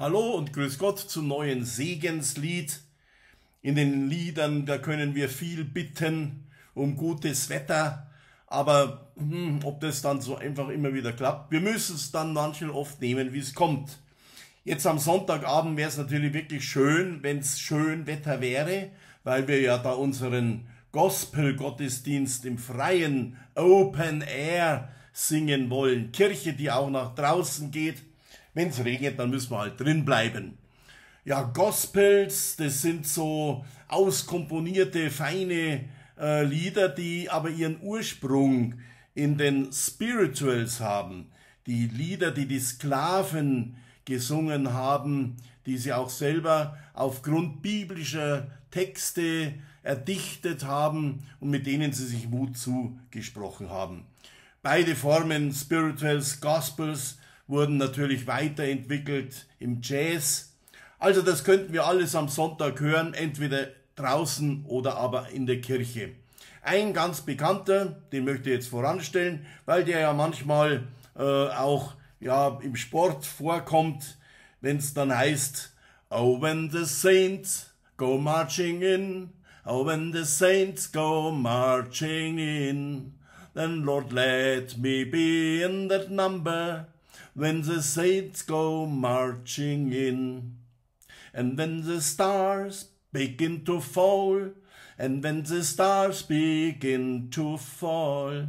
Hallo und grüß Gott zum neuen Segenslied. In den Liedern, da können wir viel bitten um gutes Wetter, aber hm, ob das dann so einfach immer wieder klappt, wir müssen es dann manchmal oft nehmen, wie es kommt. Jetzt am Sonntagabend wäre es natürlich wirklich schön, wenn es schön Wetter wäre, weil wir ja da unseren Gospel-Gottesdienst im freien Open Air singen wollen. Kirche, die auch nach draußen geht. Wenn es regnet, dann müssen wir halt drin bleiben. Ja, Gospels, das sind so auskomponierte, feine äh, Lieder, die aber ihren Ursprung in den Spirituals haben. Die Lieder, die die Sklaven gesungen haben, die sie auch selber aufgrund biblischer Texte erdichtet haben und mit denen sie sich Mut zugesprochen haben. Beide Formen, Spirituals, Gospels, wurden natürlich weiterentwickelt im Jazz. Also das könnten wir alles am Sonntag hören, entweder draußen oder aber in der Kirche. Ein ganz bekannter, den möchte ich jetzt voranstellen, weil der ja manchmal äh, auch ja, im Sport vorkommt, wenn es dann heißt, Oh, when the saints go marching in, oh, when the saints go marching in, then Lord let me be in that number, when the saints go marching in. And when the stars begin to fall, and when the stars begin to fall,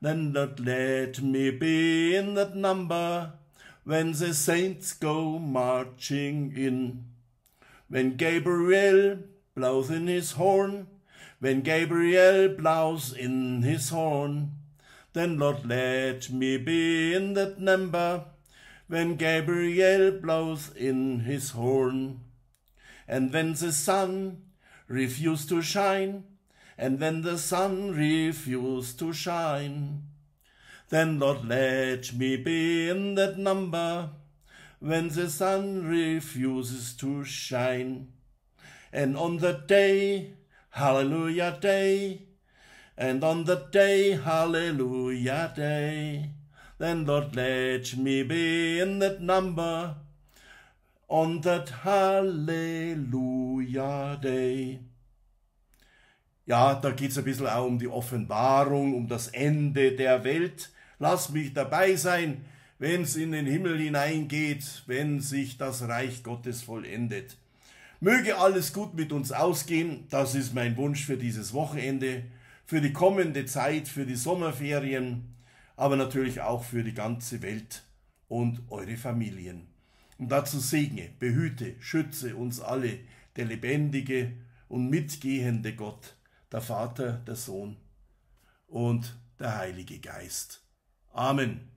then Lord let me be in that number, when the saints go marching in. When Gabriel blows in his horn, when Gabriel blows in his horn, then Lord let me be in that number, when Gabriel blows in his horn. And when the sun refuse to shine, and when the sun refuse to shine, then Lord let me be in that number, when the sun refuses to shine. And on that day, hallelujah day, and on that day, hallelujah day, then Lord let me be in that number, on that hallelujah day. Ja, da geht's ein bisschen auch um die Offenbarung, um das Ende der Welt. Lass mich dabei sein, wenn's in den Himmel hineingeht, wenn sich das Reich Gottes vollendet. Möge alles gut mit uns ausgehen, das ist mein Wunsch für dieses Wochenende, für die kommende Zeit, für die Sommerferien, aber natürlich auch für die ganze Welt und eure Familien. Und dazu segne, behüte, schütze uns alle, der lebendige und mitgehende Gott der Vater, der Sohn und der Heilige Geist. Amen.